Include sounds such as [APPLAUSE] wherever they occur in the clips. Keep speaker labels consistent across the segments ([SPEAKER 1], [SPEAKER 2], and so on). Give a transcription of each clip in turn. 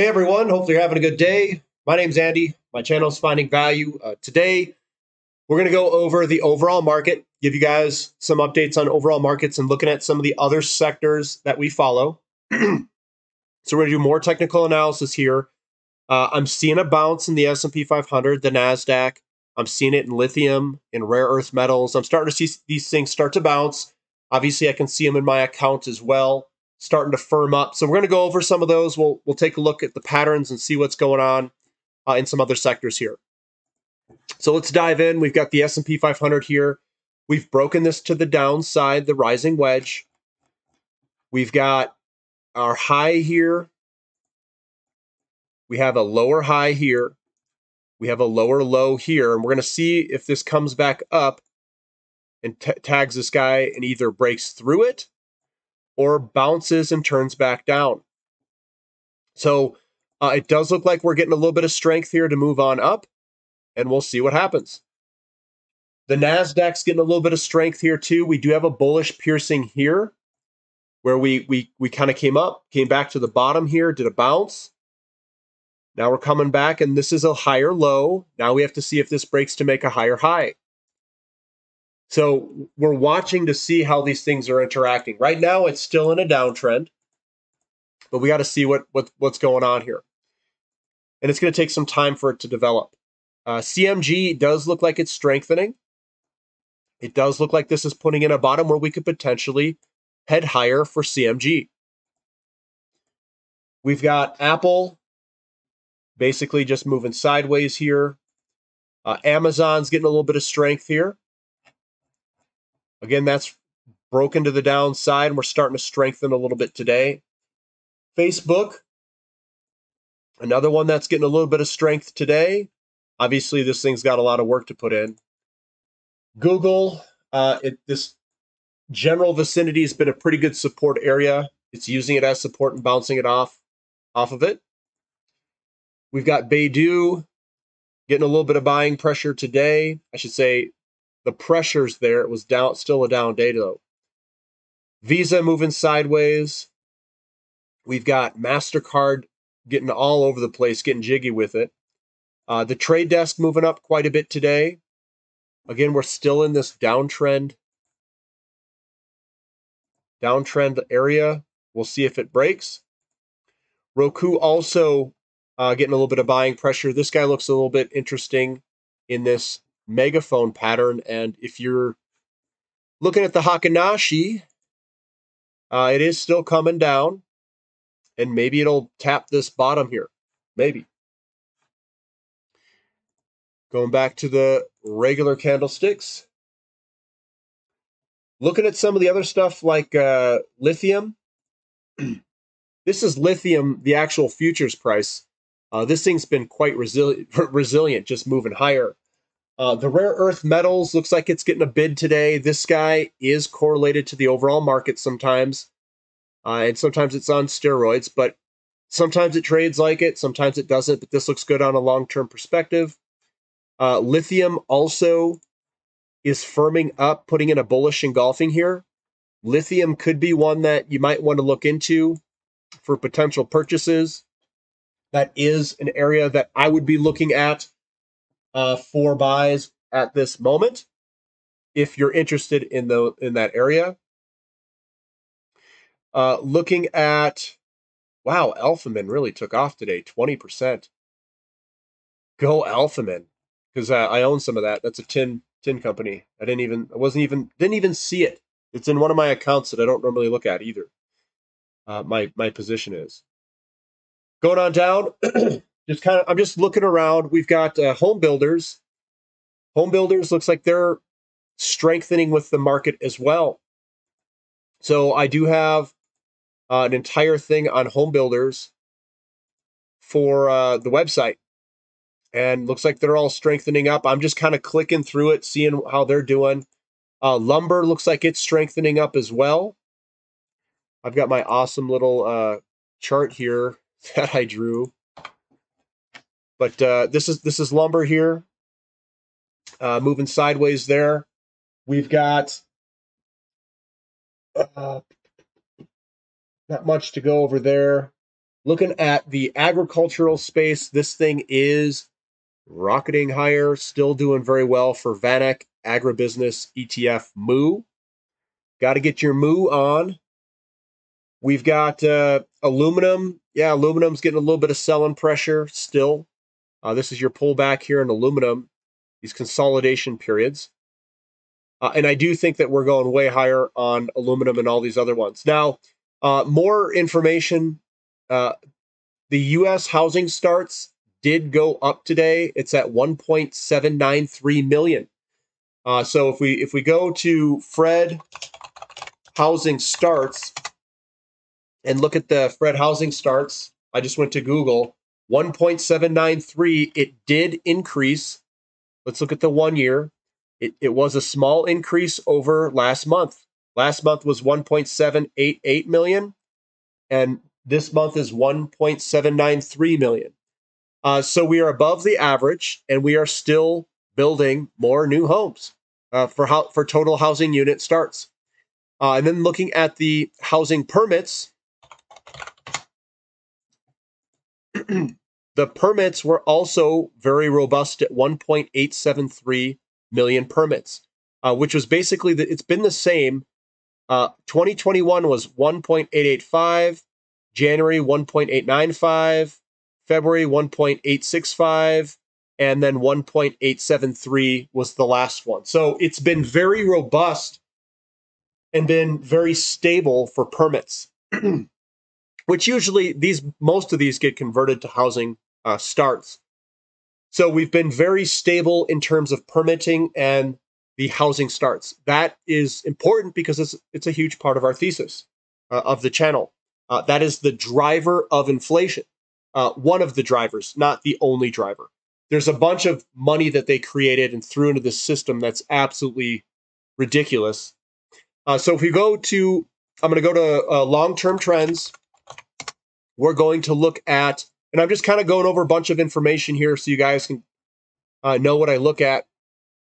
[SPEAKER 1] Hey everyone, hopefully you're having a good day. My name's Andy. My channel is Finding Value. Uh, today, we're going to go over the overall market, give you guys some updates on overall markets and looking at some of the other sectors that we follow. [CLEARS THROAT] so we're going to do more technical analysis here. Uh, I'm seeing a bounce in the S&P 500, the Nasdaq. I'm seeing it in lithium, in rare earth metals. I'm starting to see these things start to bounce. Obviously, I can see them in my account as well starting to firm up. So we're going to go over some of those. We'll we'll take a look at the patterns and see what's going on uh, in some other sectors here. So let's dive in. We've got the S&P 500 here. We've broken this to the downside, the rising wedge. We've got our high here. We have a lower high here. We have a lower low here. And we're going to see if this comes back up and tags this guy and either breaks through it or bounces and turns back down. So uh, it does look like we're getting a little bit of strength here to move on up, and we'll see what happens. The Nasdaq's getting a little bit of strength here too. We do have a bullish piercing here, where we we we kind of came up, came back to the bottom here, did a bounce. Now we're coming back, and this is a higher low. Now we have to see if this breaks to make a higher high. So we're watching to see how these things are interacting. Right now, it's still in a downtrend, but we got to see what, what what's going on here. And it's going to take some time for it to develop. Uh, CMG does look like it's strengthening. It does look like this is putting in a bottom where we could potentially head higher for CMG. We've got Apple basically just moving sideways here. Uh, Amazon's getting a little bit of strength here. Again, that's broken to the downside, and we're starting to strengthen a little bit today. Facebook, another one that's getting a little bit of strength today. Obviously, this thing's got a lot of work to put in. Google, uh, it, this general vicinity has been a pretty good support area. It's using it as support and bouncing it off off of it. We've got Baidu getting a little bit of buying pressure today. I should say the pressures there. It was down, still a down day though. Visa moving sideways. We've got MasterCard getting all over the place, getting jiggy with it. Uh, the trade desk moving up quite a bit today. Again, we're still in this downtrend downtrend area. We'll see if it breaks. Roku also uh, getting a little bit of buying pressure. This guy looks a little bit interesting in this megaphone pattern. And if you're looking at the Heikin Ashi, uh, it is still coming down. And maybe it'll tap this bottom here. Maybe. Going back to the regular candlesticks. Looking at some of the other stuff like uh, lithium. [CLEARS THROAT] this is lithium, the actual futures price. Uh, this thing's been quite resilient, [LAUGHS] resilient, just moving higher. Uh, the rare earth metals looks like it's getting a bid today. This guy is correlated to the overall market sometimes, uh, and sometimes it's on steroids, but sometimes it trades like it, sometimes it doesn't. But this looks good on a long term perspective. Uh, lithium also is firming up, putting in a bullish engulfing here. Lithium could be one that you might want to look into for potential purchases. That is an area that I would be looking at uh, for buys at this moment if you're interested in the in that area. Uh, looking at wow, Alphamin really took off today, twenty percent. Go Alphamin, because uh, I own some of that. That's a tin tin company. I didn't even I wasn't even didn't even see it. It's in one of my accounts that I don't normally look at either. Uh, my my position is going on down. [CLEARS THROAT] just kind of I'm just looking around. We've got uh, home builders. Home builders looks like they're strengthening with the market as well. So I do have uh, an entire thing on home builders for uh, the website, and looks like they're all strengthening up. I'm just kind of clicking through it, seeing how they're doing. Uh, lumber looks like it's strengthening up as well. I've got my awesome little uh, chart here [LAUGHS] that I drew but uh, this is this is lumber here, uh, moving sideways there. We've got uh, not much to go over there. Looking at the agricultural space, this thing is rocketing higher, still doing very well for VanEck Agribusiness ETF Moo. Got to get your Moo on. We've got uh, aluminum. Yeah, aluminum's getting a little bit of selling pressure still. Uh, this is your pullback here in aluminum, these consolidation periods. Uh, and I do think that we're going way higher on aluminum and all these other ones. Now, uh, more information. Uh, the U.S. housing starts did go up today. It's at 1.793 million. Uh, so if we if we go to Fred housing starts and look at the Fred housing starts, I just went to Google 1.793. It did increase. Let's look at the one year. It, it was a small increase over last month. Last month was 1.788 million, and this month is 1.793 million. Uh, so we are above the average, and we are still building more new homes uh, for how, for total housing unit starts. Uh, and then looking at the housing permits, [CLEARS THROAT] the permits were also very robust at 1.873 million permits, uh, which was basically the, it's been the same. Uh, 2021 was 1.885, January 1.895, February 1.865, and then 1.873 was the last one. So it's been very robust and been very stable for permits, [CLEARS THROAT] which usually these most of these get converted to housing uh, starts. So we've been very stable in terms of permitting and the housing starts. That is important because it's it's a huge part of our thesis uh, of the channel. Uh, that is the driver of inflation. Uh, one of the drivers, not the only driver. There's a bunch of money that they created and threw into the system that's absolutely ridiculous. Uh, so if we go to, I'm going to go to uh, long-term trends. We're going to look at and I'm just kind of going over a bunch of information here so you guys can uh, know what I look at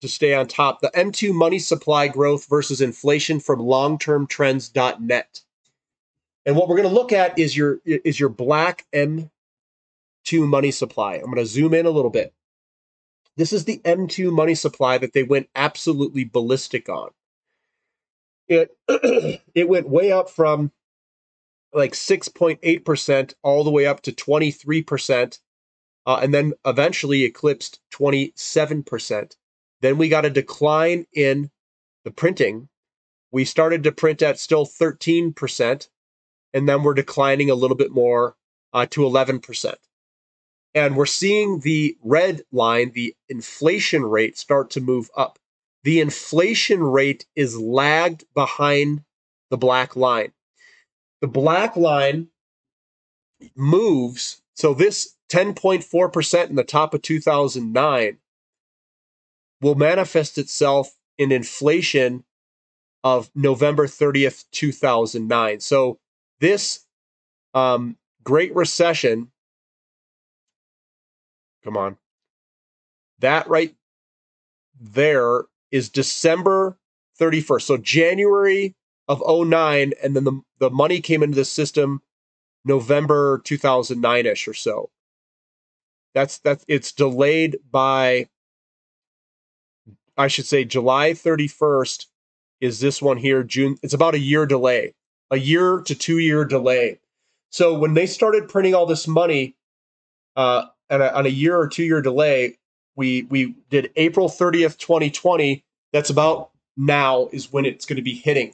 [SPEAKER 1] to stay on top. The M2 money supply growth versus inflation from longtermtrends.net. And what we're going to look at is your is your black M2 money supply. I'm going to zoom in a little bit. This is the M2 money supply that they went absolutely ballistic on. It [CLEARS THROAT] it went way up from like 6.8% all the way up to 23%, uh, and then eventually eclipsed 27%. Then we got a decline in the printing. We started to print at still 13%, and then we're declining a little bit more uh, to 11%. And we're seeing the red line, the inflation rate, start to move up. The inflation rate is lagged behind the black line the black line moves. So this 10.4% in the top of 2009 will manifest itself in inflation of November 30th, 2009. So this um, Great Recession, come on, that right there is December 31st. So January of 09 and then the, the money came into the system november 2009ish or so. That's that's it's delayed by i should say july 31st is this one here june it's about a year delay a year to two year delay. So when they started printing all this money uh, on, a, on a year or two year delay we we did april 30th 2020 that's about now is when it's going to be hitting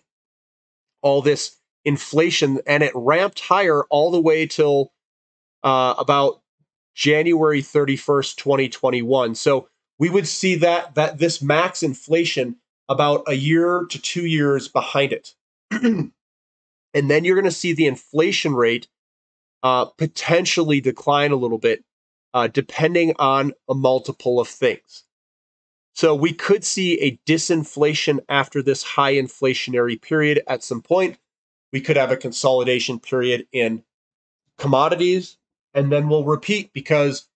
[SPEAKER 1] all this inflation, and it ramped higher all the way till uh, about January 31st, 2021. So we would see that that this max inflation about a year to two years behind it. [CLEARS THROAT] and then you're going to see the inflation rate uh, potentially decline a little bit, uh, depending on a multiple of things. So we could see a disinflation after this high inflationary period at some point. We could have a consolidation period in commodities, and then we'll repeat because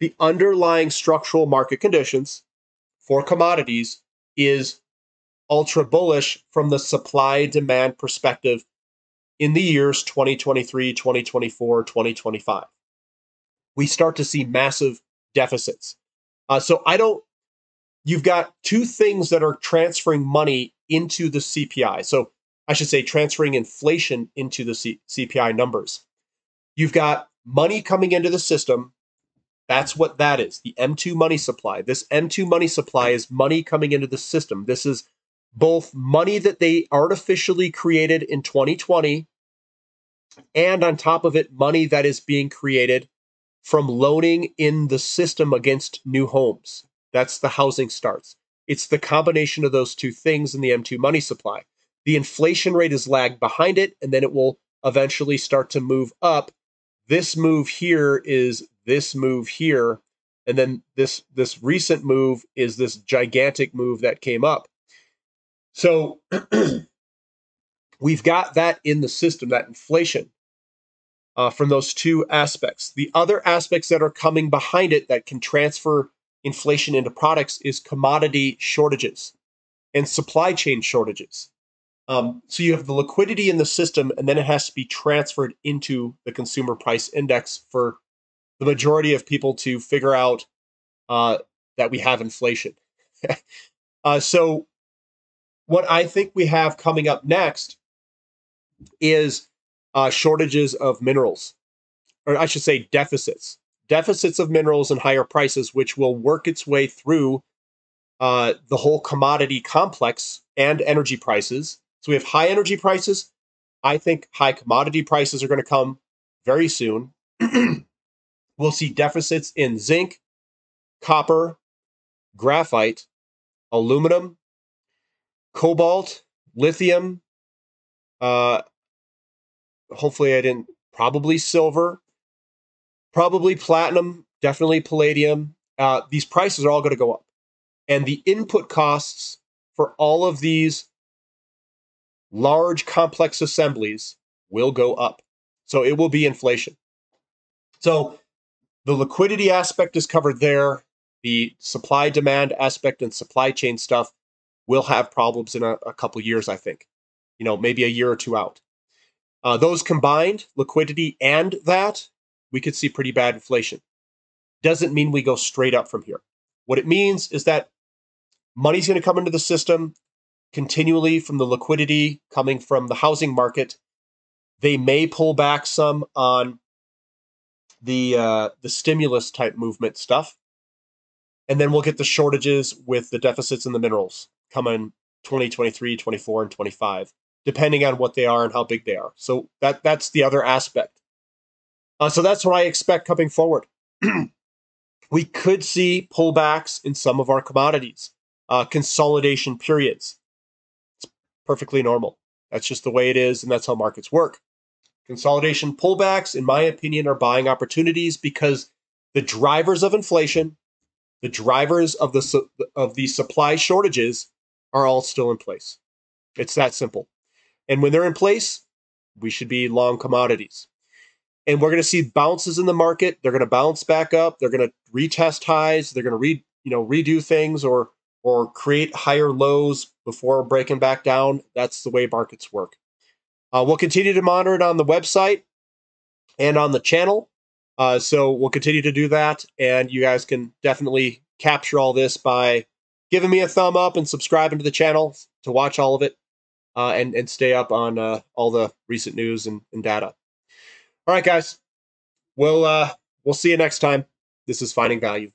[SPEAKER 1] the underlying structural market conditions for commodities is ultra bullish from the supply demand perspective in the years 2023, 2024, 2025. We start to see massive deficits. Uh, so I don't, you've got two things that are transferring money into the CPI. So I should say transferring inflation into the C- CPI numbers. You've got money coming into the system. That's what that is the M2 money supply. This M2 money supply is money coming into the system. This is both money that they artificially created in 2020 and on top of it, money that is being created from loaning in the system against new homes. That's the housing starts. It's the combination of those two things in the M2 money supply. The inflation rate is lagged behind it, and then it will eventually start to move up. This move here is this move here, and then this this recent move is this gigantic move that came up. So [CLEARS THROAT] we've got that in the system, that inflation uh, from those two aspects. The other aspects that are coming behind it that can transfer inflation into products is commodity shortages and supply chain shortages. Um, so you have the liquidity in the system, and then it has to be transferred into the consumer price index for the majority of people to figure out uh, that we have inflation. [LAUGHS] uh, so, what I think we have coming up next is uh, shortages of minerals, or I should say deficits. Deficits of minerals and higher prices, which will work its way through uh, the whole commodity complex and energy prices. So we have high energy prices. I think high commodity prices are going to come very soon. [CLEARS THROAT] we'll see deficits in zinc, copper, graphite, aluminum, cobalt, lithium, uh, hopefully I didn't probably silver, probably platinum, definitely palladium. Uh, these prices are all going to go up. And the input costs for all of these large complex assemblies will go up. So it will be inflation. So the liquidity aspect is covered there. The supply demand aspect and supply chain stuff will have problems in a, a couple years, I think. You know, maybe a year or two out. Uh, those combined, liquidity and that, we could see pretty bad inflation. Doesn't mean we go straight up from here. What it means is that money's going to come into the system continually from the liquidity coming from the housing market. They may pull back some on the uh, the stimulus type movement stuff, and then we'll get the shortages with the deficits in the minerals coming 2023, 24, and 25 depending on what they are and how big they are. So that that's the other aspect. Uh, so that's what I expect coming forward. [CLEARS THROAT] we could see pullbacks in some of our commodities, uh, consolidation periods. It's perfectly normal. That's just the way it is, and that's how markets work. Consolidation pullbacks, in my opinion, are buying opportunities because the drivers of inflation, the drivers of the su- of the supply shortages, are all still in place. It's that simple. And when they're in place, we should be long commodities. And we're going to see bounces in the market. They're going to bounce back up. They're going to retest highs. They're going to re, you know, redo things or or create higher lows before breaking back down. That's the way markets work. Uh, we'll continue to monitor it on the website and on the channel. Uh, so we'll continue to do that, and you guys can definitely capture all this by giving me a thumb up and subscribing to the channel to watch all of it uh, and and stay up on uh, all the recent news and, and data. All right, guys. We'll uh, we'll see you next time. This is finding value.